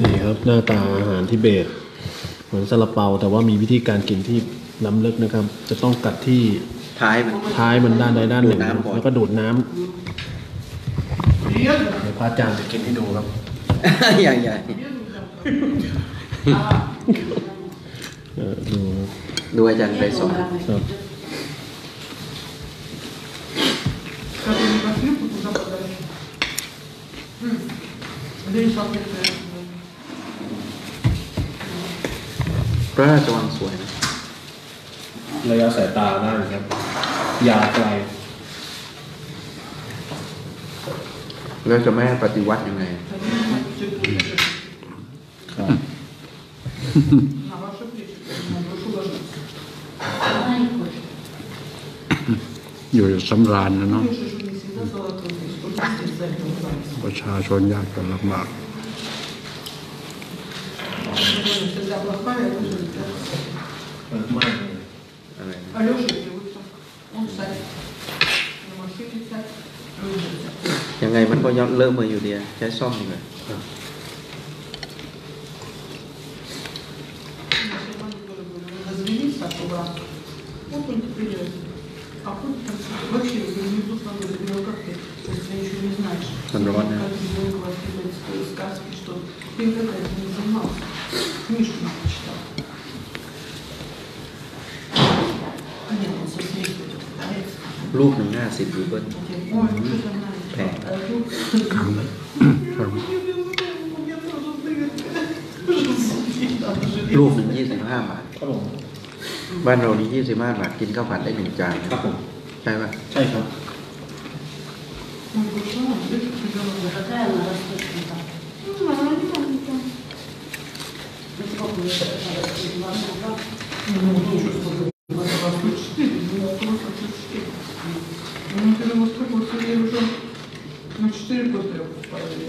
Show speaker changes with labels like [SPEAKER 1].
[SPEAKER 1] นี่ครับหน้าตาอาหารทิเบต เหมือนซาลาเปา แต่ว่ามีวิธีการกินที่ล้ำลึกนะครับ จะต้องกัดที่
[SPEAKER 2] ท้ายมัน
[SPEAKER 1] ท้ายมันด้านใดด้านหนึ่ง
[SPEAKER 2] ดูดน้ำก่อน
[SPEAKER 1] แล้วก็ดูดน้ำเดี๋ยวพระอาจารย์จะกินให้ดูครับ
[SPEAKER 2] ใหญ่ใหญ่
[SPEAKER 1] เออดูครับ
[SPEAKER 2] ดูอาจารย์ไปสอน
[SPEAKER 1] ครับ
[SPEAKER 2] พระราชวังสวยนะ
[SPEAKER 1] ระยะสายตาได้ครับ ยาวไกล
[SPEAKER 2] แล้วจะแม่ปฏิวัติยังไง
[SPEAKER 3] อยู่สำราญนะเนาะ ประชาชนยากจนลำบาก
[SPEAKER 1] ยั
[SPEAKER 2] งไงมันก็ย้อนเริ่มมาอยู่เดียใช้ซ่อมอยู่
[SPEAKER 4] เลย занимался. Книжку не прочитал. А нет, он со смехом пытается.
[SPEAKER 2] รูปหนึ่งห้าสิบรูเบิล
[SPEAKER 4] Ой, что там надо?
[SPEAKER 2] Пять.
[SPEAKER 4] А тут-
[SPEAKER 3] ครับ
[SPEAKER 4] Я тоже знаю.
[SPEAKER 2] รูปหนึ่งยี่สิบห้าบาท
[SPEAKER 1] ครับผม
[SPEAKER 2] บ้านเรานี่ยี่สิบห้าบาทกินข้าวผัดได้หนึ่งจานนะครับ
[SPEAKER 1] ผม
[SPEAKER 2] ใช่ปะ
[SPEAKER 1] ใช่ครับ
[SPEAKER 4] Он говорит, что он, белуга,
[SPEAKER 5] какая она растущая там?
[SPEAKER 4] Ну, она не там, не там.
[SPEAKER 5] Ну, сколько?
[SPEAKER 4] Ну, четыре. Два, сколько, четыре. Ну, первый хм, ну, вот сколько, ну, вот уже на четыре после я.